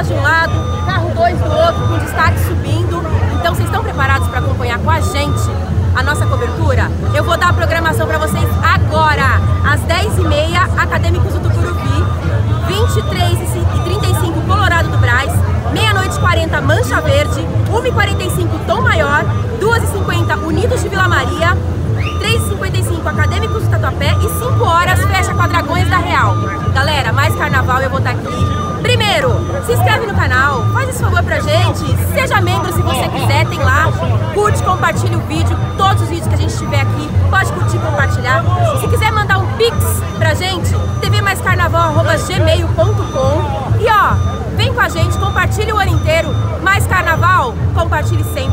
alas de um lado, carro dois do outro, com destaque subindo. Então vocês estão preparados para acompanhar com a gente a nossa cobertura? Eu vou dar a programação para vocês agora, às 10h30, Acadêmicos do Tucuruvi, 23h35, Colorado do Braz, meia-noite 40, Mancha Verde, 1h45, Tom Maior, 2h50, Unidos de Vila Maria, 3h55 Acadêmicos do Tatuapé e 5 horas fecha com a Dragões da Real. Galera, mais carnaval eu vou estar aqui. Primeiro, se inscreve no canal, faz esse favor pra gente, seja membro se você quiser, tem lá, curte, compartilha o vídeo, todos os vídeos que a gente tiver aqui, pode curtir, compartilhar. Se quiser mandar um pix pra gente, tvmaiscarnaval.gmail.com e ó, vem com a gente, compartilhe o ano inteiro, mais carnaval, compartilhe sempre.